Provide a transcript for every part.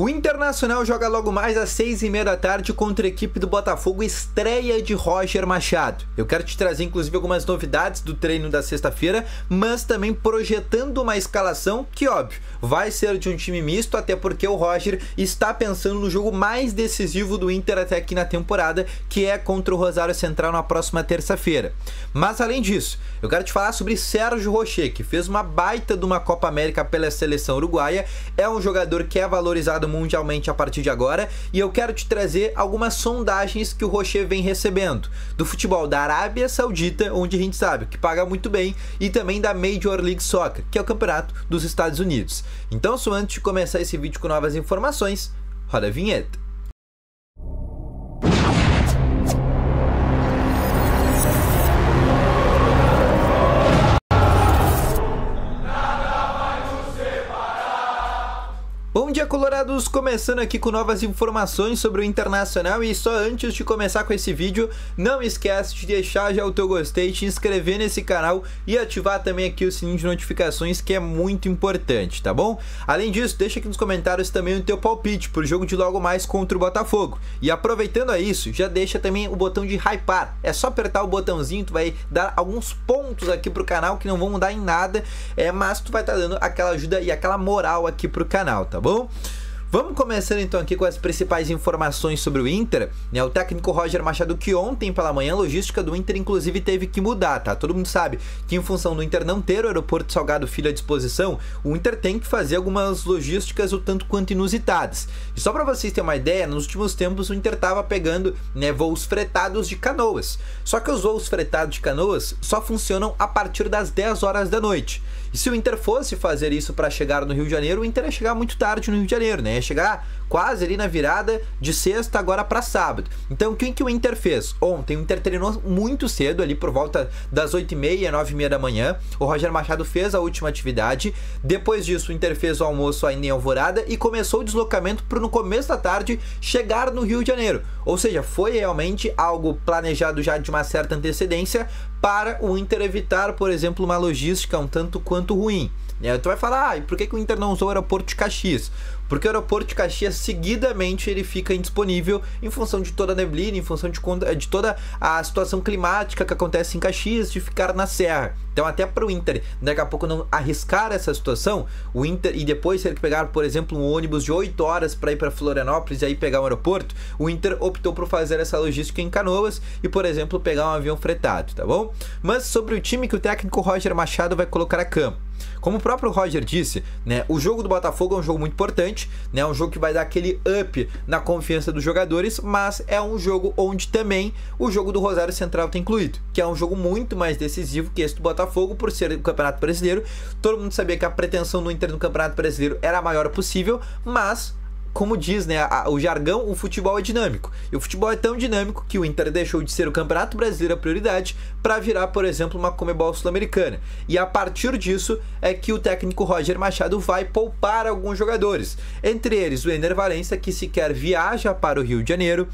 O Internacional joga logo mais às seis e meia da tarde contra a equipe do Botafogo, estreia de Roger Machado. Eu quero te trazer inclusive algumas novidades do treino da sexta-feira, mas também projetando uma escalação que, óbvio, vai ser de um time misto, até porque o Roger está pensando no jogo mais decisivo do Inter até aqui na temporada, que é contra o Rosário Central na próxima terça-feira. Mas além disso, eu quero te falar sobre Sérgio Rocher, que fez uma baita de uma Copa América pela seleção uruguaia, é um jogador que é valorizado mundialmente a partir de agora e eu quero te trazer algumas sondagens que o Rocher vem recebendo do futebol da Arábia Saudita, onde a gente sabe que paga muito bem, e também da Major League Soccer, que é o campeonato dos Estados Unidos. Então, só antes de começar esse vídeo com novas informações, roda a vinheta. Colorados! Começando aqui com novas informações sobre o Internacional e só antes de começar com esse vídeo, não esquece de deixar já o teu gostei, te inscrever nesse canal e ativar também aqui o sininho de notificações que é muito importante, tá bom? Além disso, deixa aqui nos comentários também o teu palpite pro jogo de logo mais contra o Botafogo. E aproveitando a isso, já deixa também o botão de hypar. É só apertar o botãozinho, tu vai dar alguns pontos aqui pro canal que não vão mudar em nada, é, mas tu vai estar tá dando aquela ajuda e aquela moral aqui pro canal, tá bom? Vamos começando então aqui com as principais informações sobre o Inter. Né? O técnico Roger Machado que ontem pela manhã a logística do Inter inclusive teve que mudar, tá? Todo mundo sabe que em função do Inter não ter o aeroporto Salgado Filho à disposição, o Inter tem que fazer algumas logísticas o tanto quanto inusitadas. E só para vocês terem uma ideia, nos últimos tempos o Inter tava pegando né, voos fretados de canoas. Só que os voos fretados de canoas só funcionam a partir das 10 horas da noite. E se o Inter fosse fazer isso para chegar no Rio de Janeiro, o Inter ia chegar muito tarde no Rio de Janeiro, né? Ia chegar quase ali na virada de sexta agora para sábado. Então, o que, que o Inter fez? Ontem o Inter treinou muito cedo, ali por volta das 8h30, 9h30 da manhã. O Roger Machado fez a última atividade. Depois disso, o Inter fez o almoço ainda em Alvorada e começou o deslocamento para no começo da tarde chegar no Rio de Janeiro. Ou seja, foi realmente algo planejado já de uma certa antecedência para o Inter evitar, por exemplo, uma logística um tanto quanto ruim. Aí tu vai falar, ah, e por que, que o Inter não usou o aeroporto de Caxias? Porque o aeroporto de Caxias seguidamente ele fica indisponível em função de toda a neblina, em função de, de toda a situação climática que acontece em Caxias, de ficar na serra. Então, até para o Inter daqui a pouco não arriscar essa situação, o Inter e depois ter que pegar, por exemplo, um ônibus de 8 horas para ir para Florianópolis e aí pegar um aeroporto, o Inter optou por fazer essa logística em Canoas e, por exemplo, pegar um avião fretado, tá bom? Mas sobre o time que o técnico Roger Machado vai colocar a campo. Como o próprio Roger disse, né, o jogo do Botafogo é um jogo muito importante, né, é um jogo que vai dar aquele up na confiança dos jogadores, mas é um jogo onde também o jogo do Rosário Central está incluído, que é um jogo muito mais decisivo que esse do Botafogo por ser o Campeonato Brasileiro. Todo mundo sabia que a pretensão do Inter no Campeonato Brasileiro era a maior possível, mas como diz né, a, o jargão, o futebol é dinâmico. E o futebol é tão dinâmico que o Inter deixou de ser o Campeonato Brasileiro a prioridade para virar, por exemplo, uma Comebol Sul-Americana. E a partir disso é que o técnico Roger Machado vai poupar alguns jogadores. Entre eles o Ener Valencia, que sequer viaja para o Rio de Janeiro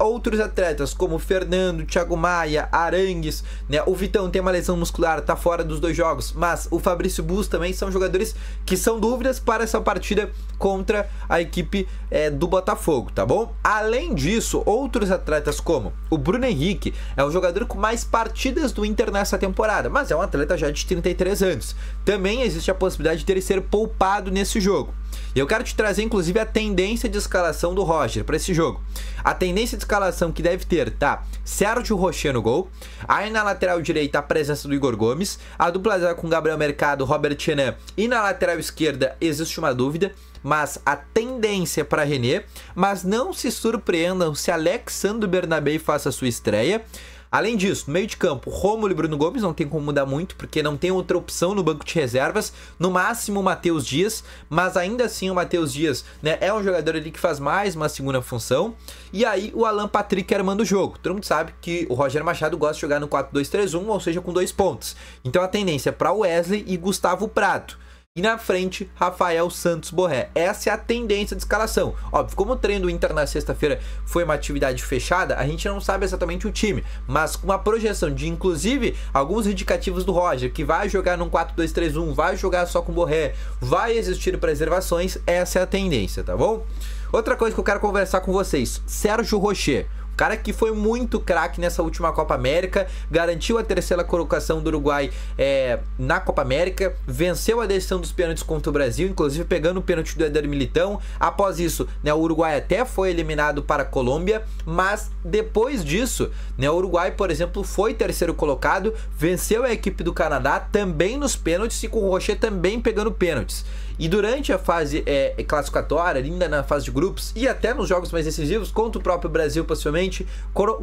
outros atletas como Fernando, Thiago Maia, Arangues, né? O Vitão tem uma lesão muscular, tá fora dos dois jogos, mas o Fabrício Bus também são jogadores que são dúvidas para essa partida contra a equipe é, do Botafogo, tá bom? Além disso, outros atletas como o Bruno Henrique é o jogador com mais partidas do Inter nessa temporada, mas é um atleta já de 33 anos. Também existe a possibilidade de ele ser poupado nesse jogo. E eu quero te trazer, inclusive, a tendência de escalação do Roger para esse jogo. A tendência de escalação que deve ter, tá? Sérgio Rocher no gol. Aí na lateral direita, a presença do Igor Gomes. A dupla com Gabriel Mercado, Robert Chenan. E na lateral esquerda, existe uma dúvida mas a tendência para René, mas não se surpreendam se Alexandre Bernabé faça sua estreia. Além disso, no meio de campo, Romulo e Bruno Gomes não tem como mudar muito, porque não tem outra opção no banco de reservas. No máximo, o Matheus Dias, mas ainda assim o Matheus Dias né, é um jogador ali que faz mais uma segunda função. E aí o Alan Patrick armando o jogo. Todo mundo sabe que o Roger Machado gosta de jogar no 4-2-3-1, ou seja, com dois pontos. Então a tendência é para Wesley e Gustavo Prato. E na frente, Rafael Santos Borré. Essa é a tendência de escalação. Óbvio, como o treino do Inter na sexta-feira foi uma atividade fechada, a gente não sabe exatamente o time, mas com uma projeção de inclusive alguns indicativos do Roger, que vai jogar num 4-2-3-1, vai jogar só com Borré, vai existir preservações, essa é a tendência, tá bom? Outra coisa que eu quero conversar com vocês, Sérgio Rocher. Cara que foi muito craque nessa última Copa América, garantiu a terceira colocação do Uruguai é, na Copa América, venceu a decisão dos pênaltis contra o Brasil, inclusive pegando o pênalti do Eder Militão. Após isso, né, o Uruguai até foi eliminado para a Colômbia, mas depois disso, né, o Uruguai, por exemplo, foi terceiro colocado, venceu a equipe do Canadá também nos pênaltis e com o Rocher também pegando pênaltis. E durante a fase é, classificatória, ainda na fase de grupos e até nos jogos mais decisivos, contra o próprio Brasil, possivelmente,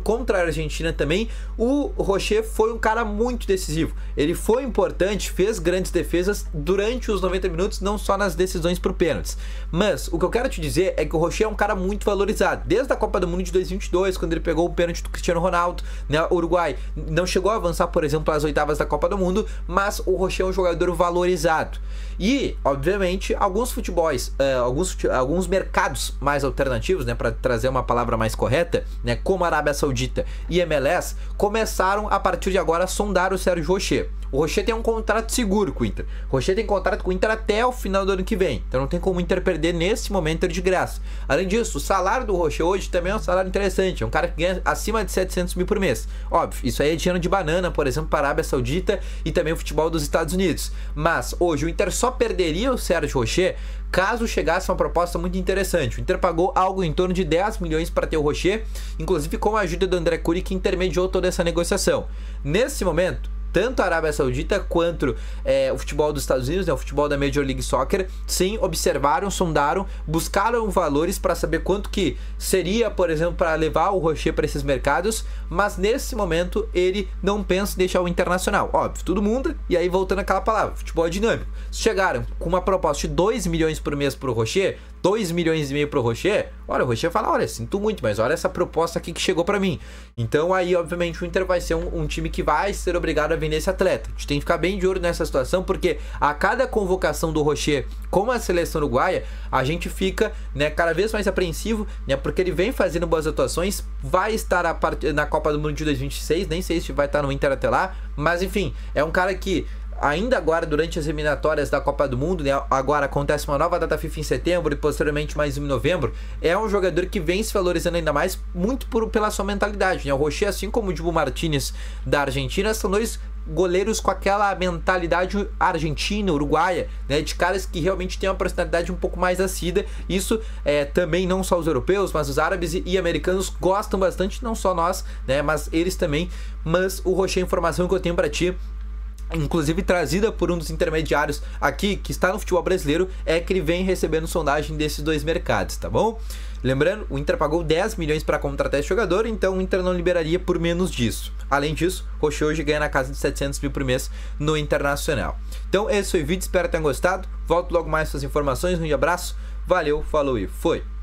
contra a Argentina também, o Rocher foi um cara muito decisivo. Ele foi importante, fez grandes defesas durante os 90 minutos, não só nas decisões por pênaltis. Mas o que eu quero te dizer é que o Rocher é um cara muito valorizado. Desde a Copa do Mundo de 2022, quando ele pegou o pênalti do Cristiano Ronaldo, né, Uruguai não chegou a avançar, por exemplo, às oitavas da Copa do Mundo, mas o Rocher é um jogador valorizado. E, obviamente, alguns futebols, uh, alguns, alguns mercados mais alternativos, né, para trazer uma palavra mais correta, né, como Arábia Saudita e MLS, começaram a partir de agora a sondar o Sérgio Rocher. O Rocher tem um contrato seguro com o Inter. O Rocher tem contrato com o Inter até o final do ano que vem. Então não tem como o Inter perder nesse momento de graça. Além disso, o salário do Rocher hoje também é um salário interessante. É um cara que ganha acima de 700 mil por mês. Óbvio, isso aí é dinheiro de banana, por exemplo, para a Arábia Saudita e também o futebol dos Estados Unidos. Mas hoje o Inter só perderia o Sérgio Rocher caso chegasse uma proposta muito interessante. O Inter pagou algo em torno de 10 milhões para ter o Rocher, inclusive com a ajuda do André Cury, que intermediou toda essa negociação. Nesse momento, tanto a Arábia Saudita quanto é, o futebol dos Estados Unidos, né, o futebol da Major League Soccer, sim, observaram, sondaram, buscaram valores para saber quanto que seria, por exemplo, para levar o Rocher para esses mercados, mas nesse momento ele não pensa em deixar o internacional. Óbvio, todo mundo, e aí voltando àquela palavra, futebol é dinâmico. Chegaram com uma proposta de 2 milhões por mês para o Rocher, 2 milhões e meio pro Rocher, olha, o Rocher fala, olha, sinto muito, mas olha essa proposta aqui que chegou para mim. Então aí, obviamente, o Inter vai ser um, um, time que vai ser obrigado a vender esse atleta. A gente tem que ficar bem de olho nessa situação, porque a cada convocação do Rocher com a seleção uruguaia, a gente fica, né, cada vez mais apreensivo, né, porque ele vem fazendo boas atuações, vai estar part... na Copa do Mundo de 2026, nem sei se vai estar no Inter até lá, mas enfim, é um cara que ainda agora durante as eliminatórias da Copa do Mundo, né? Agora acontece uma nova data FIFA em setembro e posteriormente mais uma em novembro. É um jogador que vem se valorizando ainda mais muito por, pela sua mentalidade, né? O Rocher, assim como o Dibu Martinez da Argentina, são dois goleiros com aquela mentalidade argentina, uruguaia, né, de caras que realmente têm uma personalidade um pouco mais acida. Isso é, também não só os europeus, mas os árabes e, e, americanos gostam bastante, não só nós, né, mas eles também. Mas o Rocher, a informação que eu tenho para ti inclusive trazida por um dos intermediários aqui que está no futebol brasileiro, é que ele vem recebendo sondagem desses dois mercados, tá bom? Lembrando, o Inter pagou 10 milhões para contratar esse jogador, então o Inter não liberaria por menos disso. Além disso, Roche hoje ganha na casa de 700 mil por mês no Internacional. Então esse foi o vídeo, espero que tenham gostado. Volto logo mais com as informações, um abraço, valeu, falou e foi!